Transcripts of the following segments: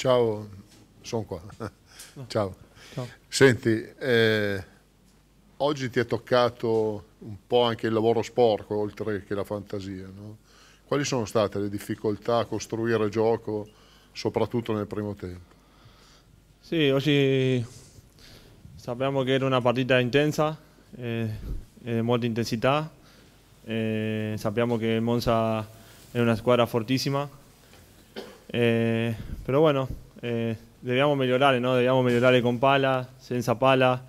Ciao, sono qua. No. Ciao. Ciao. Senti, eh, oggi ti è toccato un po' anche il lavoro sporco, oltre che la fantasia. No? Quali sono state le difficoltà a costruire gioco, soprattutto nel primo tempo? Sì, oggi sappiamo che era una partita intensa, eh, eh, molta intensità. Eh, sappiamo che Monza è una squadra fortissima. Eh, però bueno, eh, dobbiamo migliorare, no? dobbiamo migliorare con pala, senza pala.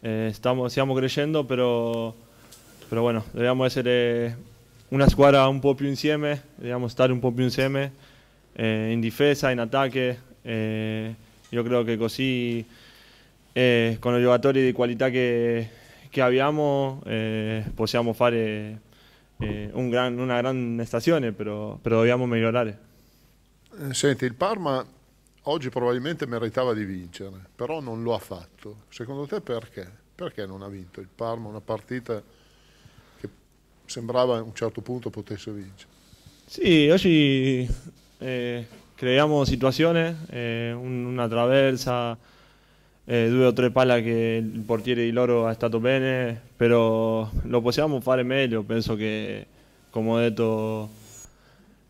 Eh, stiamo, stiamo crescendo, però, però bueno, dobbiamo essere una squadra un po' più insieme, dobbiamo stare un po' più insieme eh, in difesa, in attacco. eh, io credo che così eh, con i giocatori di qualità che, che abbiamo eh, possiamo fare eh, un gran- una grande stagione, però, però dobbiamo migliorare. Eh, Senti, il Parma oggi probabilmente meritava di vincere, però non lo ha fatto. Secondo te perché? Perché non ha vinto il Parma una partita che sembrava a un certo punto potesse vincere? Sì, oggi eh, creiamo situazioni, eh, un- una traversa, eh, due o tre palle che il portiere di loro ha stato bene, però lo possiamo fare meglio, penso che come ho detto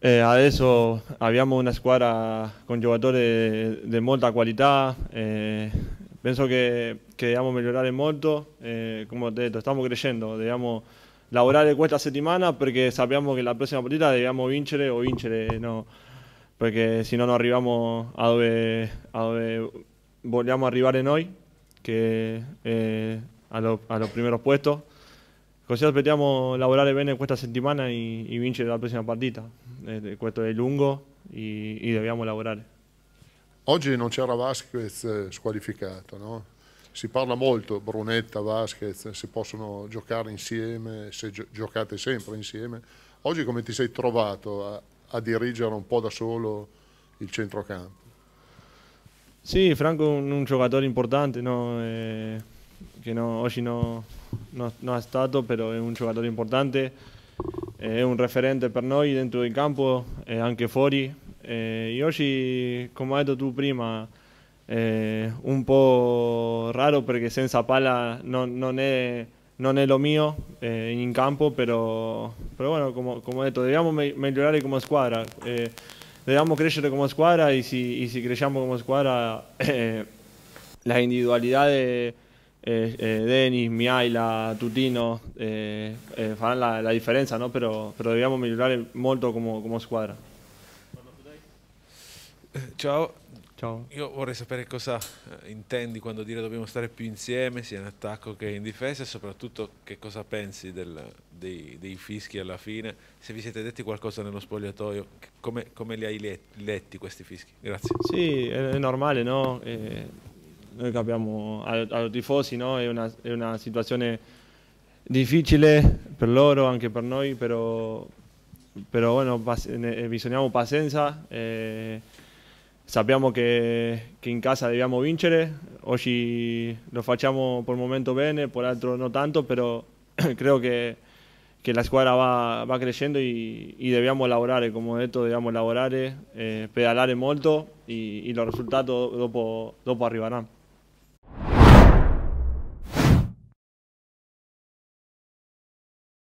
eh, adesso abbiamo una squadra con giocatori di molta qualità, eh, penso che, che dobbiamo migliorare molto, eh, come ho detto stiamo crescendo, dobbiamo lavorare questa settimana perché sappiamo che la prossima partita dobbiamo vincere o vincere, no, perché se no non arriviamo a dove, a dove vogliamo arrivare noi, che è allo, allo primo posto. Così aspettiamo lavorare bene questa settimana e, e vincere la prossima partita. Eh, questo è lungo e, e dobbiamo lavorare. Oggi non c'era Vasquez eh, squalificato, no? Si parla molto, Brunetta, Vasquez, se possono giocare insieme, se gio- giocate sempre insieme. Oggi come ti sei trovato a, a dirigere un po' da solo il centrocampo? Sì, Franco è un, un giocatore importante, no? Eh, che no- oggi no- no- non è stato, però è un giocatore importante, è un referente per noi dentro il campo e anche fuori. Eh, e oggi, come hai detto tu prima, è un po' raro perché senza palla non, non è, non è lo mio eh, in campo, però, però bueno, come, come ho detto, dobbiamo me- migliorare come squadra. eh, dobbiamo crescere come squadra e se, e se cresciamo come squadra eh, la individualità de eh, eh, Denis, Miaila, Tutino eh, eh, faranno la, la differenza, no? però, però dobbiamo migliorare molto come, come squadra. Eh, Ciao, Ciao. io vorrei sapere cosa eh, intendi quando dire dobbiamo stare più insieme, sia in attacco che in difesa e soprattutto che cosa pensi del- dei, dei fischi alla fine. Se vi siete detti qualcosa nello spogliatoio, come, come li hai le- letti questi fischi? Grazie. Sì, è, è normale, no? Eh, noi capiamo, ai, tifosi, no? È una, è una situazione difficile per loro, anche per noi, però, però bueno, pas- bisogniamo pazienza. eh, sappiamo che, che in casa dobbiamo vincere, oggi lo facciamo per il momento bene, per altro non tanto, però credo che, che la squadra va, va crescendo e, e dobbiamo lavorare, come ho detto, dobbiamo lavorare, eh, pedalare molto e, e i risultati dopo, dopo arriveranno.